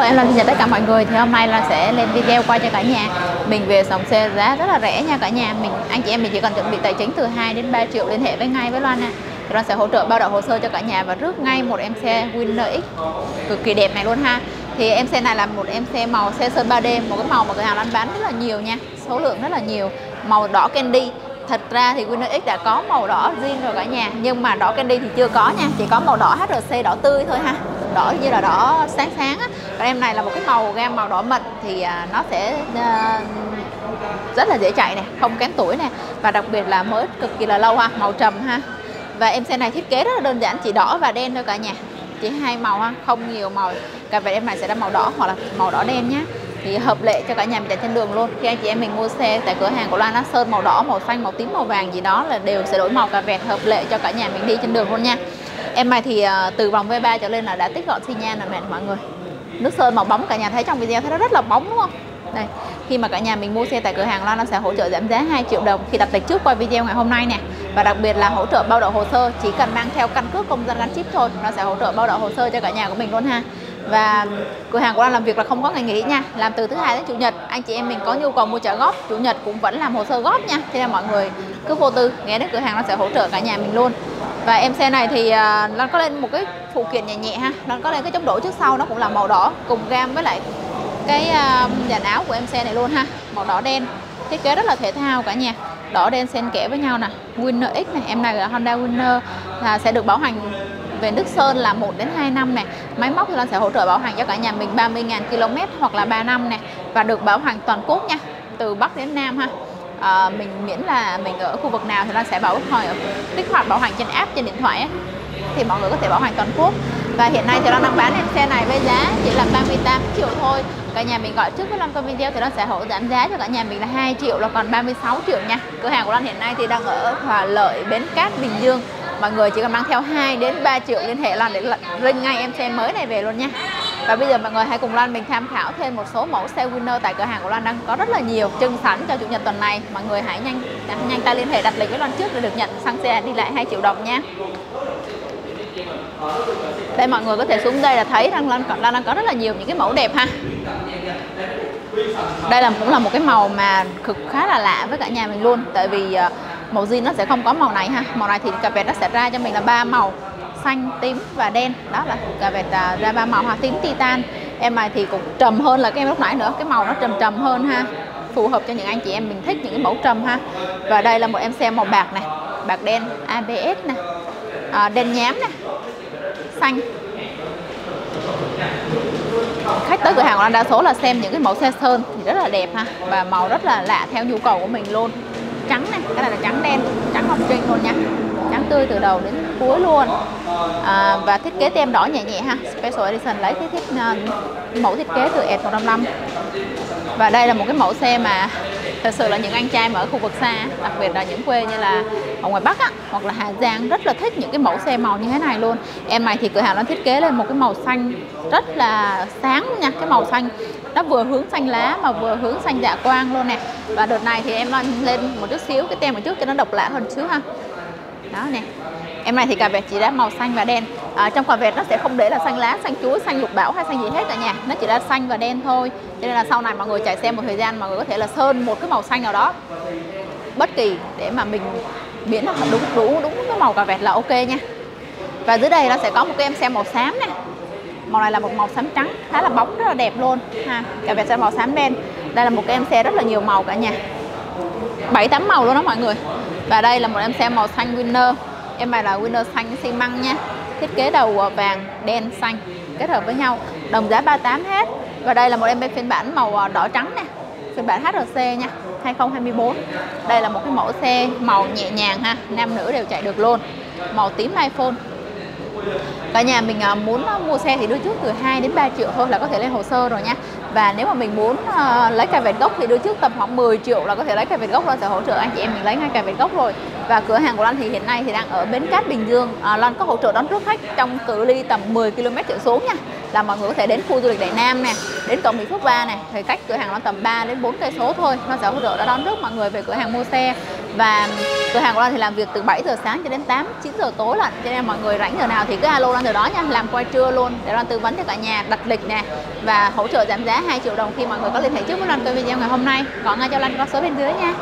Hello em Lan xin chào tất cả mọi người thì hôm nay là sẽ lên video quay cho cả nhà. Mình về sòng xe giá rất là rẻ nha cả nhà. Mình, anh chị em mình chỉ cần chuẩn bị tài chính từ 2 đến 3 triệu liên hệ với ngay với Loan nè thì Loan sẽ hỗ trợ bao đậu hồ sơ cho cả nhà và rước ngay một em xe Winner X. Cực kỳ đẹp này luôn ha. Thì em xe này là một em xe màu xe sơn 3D một cái màu mà cửa hàng Loan bán rất là nhiều nha. Số lượng rất là nhiều. Màu đỏ candy. Thật ra thì Winner X đã có màu đỏ riêng rồi cả nhà. Nhưng mà đỏ candy thì chưa có nha. Chỉ có màu đỏ HRC đỏ tươi thôi ha đỏ như là đỏ sáng sáng á. Còn em này là một cái màu gam màu đỏ mật thì à, nó sẽ à, rất là dễ chạy nè, không kém tuổi nè. Và đặc biệt là mới cực kỳ là lâu ha màu trầm ha. Và em xe này thiết kế rất là đơn giản chỉ đỏ và đen thôi cả nhà. Chỉ hai màu ha không nhiều màu. Cả về em này sẽ là màu đỏ hoặc là màu đỏ đen nhé thì hợp lệ cho cả nhà mình chạy trên đường luôn. Khi anh chị em mình mua xe tại cửa hàng của Loan Lá Sơn màu đỏ màu xanh màu tím màu vàng gì đó là đều sẽ đổi màu cà vẹt hợp lệ cho cả nhà mình đi trên đường luôn nha em mày thì ờ, từ vòng V3 trở lên là đã tích gọn xi nhan rồi nè mọi người. Nước sơn màu bóng, cả nhà thấy trong video thấy nó rất là bóng, đúng không? Đây, khi mà cả nhà mình mua xe tại cửa hàng Loan nó sẽ hỗ trợ giảm giá 2 triệu đồng khi đặt lịch trước qua video ngày hôm nay nè. Và đặc biệt là hỗ trợ bao đậu hồ sơ, chỉ cần mang theo căn cước công dân gắn chip thôi, nó sẽ hỗ trợ bao đậu hồ sơ cho cả nhà của mình luôn ha. Và cửa hàng của Loan làm việc là không có ngày nghỉ nha, làm từ thứ hai đến chủ nhật. Anh chị em mình có nhu cầu mua trả góp, chủ nhật cũng vẫn làm hồ sơ góp nha. Thế nên mọi người cứ vô tư, ghé đến cửa hàng nó sẽ hỗ trợ cả nhà mình luôn và em xe này thì uh, nó có lên một cái phụ kiện nhẹ nhẹ ha. Nó có lên cái chống đổ trước sau nó cũng là màu đỏ cùng gam với lại cái à, uh, dàn áo của em xe này luôn ha. Màu đỏ đen. Thiết kế rất là thể thao cả nhà. Đỏ đen xen kẽ với nhau nè. Winner X này em này là Honda Winner là sẽ được bảo hành về nước sơn là 1 đến 2 năm này máy móc thì nó sẽ hỗ trợ bảo hành cho cả nhà mình 30.000 km hoặc là 3 năm này và được bảo hành toàn quốc nha từ Bắc đến Nam ha uh, mình miễn là mình ở khu vực nào thì nó sẽ bảo hành kích hoạt bảo hành trên app trên điện thoại ấy. thì mọi người có thể bảo hành toàn quốc. Và hiện nay thì nó đang bán em xe này với giá chỉ là 38 triệu thôi. Cả nhà mình gọi trước với Lan con video thì nó sẽ hỗ giảm giá cho cả nhà mình là 2 triệu là còn 36 triệu nha. Cửa hàng của lan hiện nay thì đang ở Hòa Lợi Bến Cát Bình Dương. Mọi người chỉ cần mang theo 2 đến 3 triệu liên hệ lan để lên ngay em xe mới này về luôn nha và bây giờ mọi người hãy cùng Loan mình tham khảo thêm một số mẫu xe Winner tại cửa hàng của Loan đang có rất là nhiều trưng sẵn cho chủ nhật tuần này. Mọi người hãy nhanh nhanh tay liên hệ đặt lịch với Loan trước để được nhận xăng xe đi lại 2 triệu đồng nha. Đây mọi người có thể xuống đây là thấy rằng Loan, Loan đang có rất là nhiều những cái mẫu đẹp ha. Đây là cũng là một cái màu mà cực khá là lạ với cả nhà mình luôn. Tại vì ờ, màu jean nó sẽ không có màu này ha. Màu này thì cà vẹt nó sẽ ra cho mình là ba màu xanh tím và đen. Đó là cà vẹt uh, ra ba màu hoa tím titan. Em này thì cũng trầm hơn là cái em lúc nãy nữa. Cái màu nó trầm trầm hơn ha. Phù hợp cho những anh chị em mình thích những cái mẫu trầm ha. Và đây là một em xe màu bạc này. Bạc đen ABS nè. À, đen nhám nè. Xanh. Khách tới cửa hàng của anh đa số là xem những cái mẫu xe sơn thì rất là đẹp ha. Và màu rất là lạ theo nhu cầu của mình luôn. Trắng này cái này là trắng đen trắng ngọc trinh luôn nha tươi từ đầu đến cuối luôn. À, và thiết kế tem đỏ nhẹ nhẹ ha. Special edition lấy cái thiết uh, mẫu thiết kế từ ed 155 và đây là một cái mẫu xe mà thật sự là những anh trai mà ở khu vực xa đặc biệt là những quê như là ở ngoài Bắc á, hoặc là Hà Giang rất là thích những cái mẫu xe màu như thế này luôn. Em này thì cửa hàng nó thiết kế lên một cái màu xanh rất là sáng nha cái màu xanh. Nó vừa hướng xanh lá mà vừa hướng xanh dạ quang luôn nè. Và đợt này thì em lên một chút xíu cái tem một chút cho nó độc lạ hơn xíu ha đó nè. Em này thì cà vẹt chỉ đã màu xanh và đen. À, trong cà vẹt nó sẽ không để là xanh lá xanh chuối xanh lục bảo hay xanh gì hết cả nhà. Nó chỉ là xanh và đen thôi. Cho nên là sau này mọi người chạy xe một thời gian mọi người có thể là sơn một cái màu xanh nào đó. Bất kỳ để mà mình biến nó đúng đúng đúng cái màu cà vẹt là ok nha. Và dưới đây nó sẽ có một cái em xe màu xám nè. Màu này là một màu xám trắng khá là bóng rất là đẹp luôn ha. Cà vẹt xe màu xám đen. Đây là một cái em xe rất là nhiều màu cả nhà. Bảy tám màu luôn đó mọi người và đây là một em xe màu xanh winner. Em này là winner xanh xi măng nha. Thiết kế đầu à, vàng, đen, xanh, kết hợp với nhau. Đồng giá 38 hết. Và đây là một em phiên bản màu à, đỏ trắng nè. Phiên bản HRC nha 2024 đây là một cái mẫu xe màu nhẹ nhàng ha, nam nữ đều chạy được luôn. Màu tím iPhone. Cả nhà mình à, muốn mua xe thì đưa trước từ 2 đến 3 triệu thôi là có thể lên hồ sơ rồi nha và nếu mà mình muốn uh, lấy cà vẹt gốc thì đưa trước tầm khoảng 10 triệu là có thể lấy cà vẹt gốc là sẽ hỗ trợ anh chị em mình lấy ngay cà vẹt gốc rồi. Và cửa hàng của Lan thì hiện nay thì đang ở Bến Cát Bình Dương. À, Lan có hỗ trợ đón rước khách trong cự ly tầm 10 km trở xuống nha là mọi người có thể đến khu du lịch Đại Nam nè, đến cầu Mỹ Phước Ba này thì cách cửa hàng nó tầm 3 đến 4 cây số thôi. Nó sẽ hỗ trợ đã đón rước mọi người về cửa hàng mua xe. Và cửa hàng của Loan thì làm việc từ 7 giờ sáng cho đến 8 9 giờ tối lận. Cho nên mọi người rảnh giờ nào thì cứ alo Loan từ đó nha. Làm quay trưa luôn để Loan tư vấn cho cả nhà đặt lịch nè và hỗ trợ giảm giá 2 triệu đồng khi mọi người có liên hệ trước với Loan coi video ngày hôm nay. Còn ngay cho Loan có số bên dưới nha.